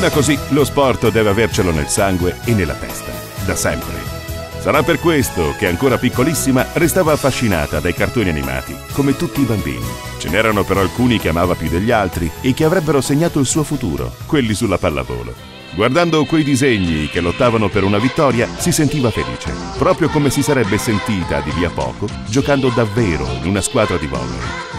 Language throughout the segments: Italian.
una così lo sport deve avercelo nel sangue e nella testa, da sempre. Sarà per questo che ancora piccolissima restava affascinata dai cartoni animati, come tutti i bambini. Ce n'erano però alcuni che amava più degli altri e che avrebbero segnato il suo futuro, quelli sulla pallavolo. Guardando quei disegni che lottavano per una vittoria, si sentiva felice, proprio come si sarebbe sentita di lì a poco giocando davvero in una squadra di volley.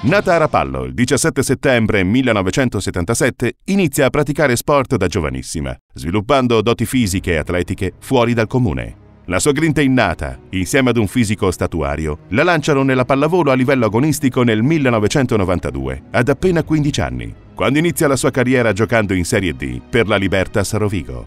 Nata a Rapallo il 17 settembre 1977, inizia a praticare sport da giovanissima, sviluppando doti fisiche e atletiche fuori dal comune. La sua grinta innata, insieme ad un fisico statuario, la lanciano nella pallavolo a livello agonistico nel 1992, ad appena 15 anni, quando inizia la sua carriera giocando in Serie D per la Libertas Rovigo.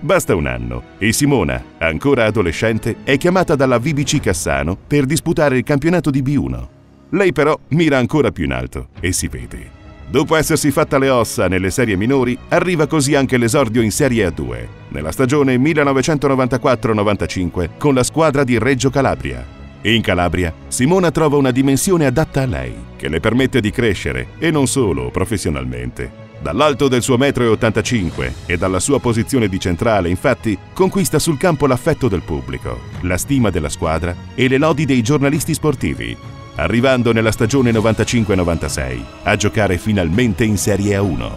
Basta un anno e Simona, ancora adolescente, è chiamata dalla VBC Cassano per disputare il campionato di B1. Lei però mira ancora più in alto e si vede. Dopo essersi fatta le ossa nelle serie minori, arriva così anche l'esordio in Serie A2, nella stagione 1994-95 con la squadra di Reggio Calabria. In Calabria, Simona trova una dimensione adatta a lei, che le permette di crescere, e non solo professionalmente. Dall'alto del suo metro e 85 e dalla sua posizione di centrale, infatti, conquista sul campo l'affetto del pubblico, la stima della squadra e le lodi dei giornalisti sportivi, arrivando nella stagione 95-96 a giocare finalmente in Serie A1.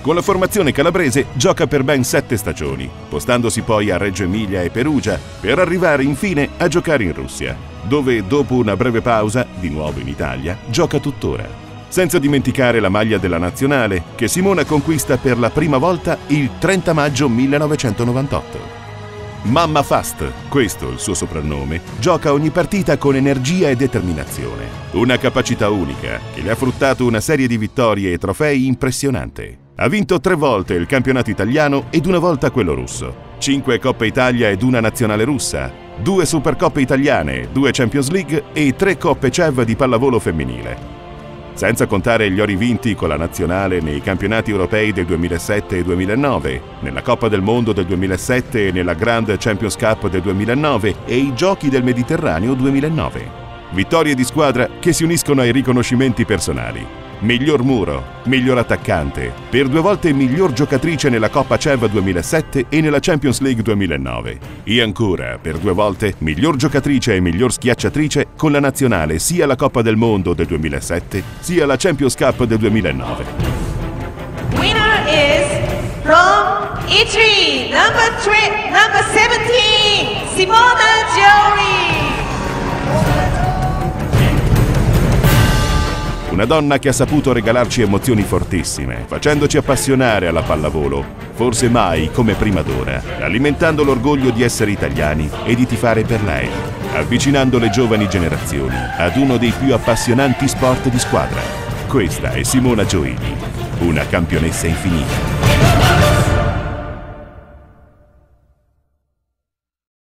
Con la formazione calabrese gioca per ben sette stagioni, postandosi poi a Reggio Emilia e Perugia per arrivare infine a giocare in Russia, dove dopo una breve pausa, di nuovo in Italia, gioca tuttora. Senza dimenticare la maglia della nazionale che Simona conquista per la prima volta il 30 maggio 1998. Mamma Fast, questo il suo soprannome, gioca ogni partita con energia e determinazione. Una capacità unica che le ha fruttato una serie di vittorie e trofei impressionante. Ha vinto tre volte il campionato italiano ed una volta quello russo. Cinque Coppe Italia ed una nazionale russa. Due Supercoppe italiane, due Champions League e tre Coppe CEV di pallavolo femminile senza contare gli ori vinti con la nazionale nei campionati europei del 2007 e 2009, nella Coppa del Mondo del 2007 e nella Grand Champions Cup del 2009 e i Giochi del Mediterraneo 2009. Vittorie di squadra che si uniscono ai riconoscimenti personali miglior muro, miglior attaccante, per due volte miglior giocatrice nella Coppa CEV 2007 e nella Champions League 2009. E ancora, per due volte, miglior giocatrice e miglior schiacciatrice con la nazionale sia la Coppa del Mondo del 2007 sia la Champions Cup del 2009. Winner is from Italy, number, number 17, Simona Giori. Una donna che ha saputo regalarci emozioni fortissime, facendoci appassionare alla pallavolo, forse mai come prima d'ora, alimentando l'orgoglio di essere italiani e di tifare per lei, avvicinando le giovani generazioni ad uno dei più appassionanti sport di squadra. Questa è Simona Gioini, una campionessa infinita.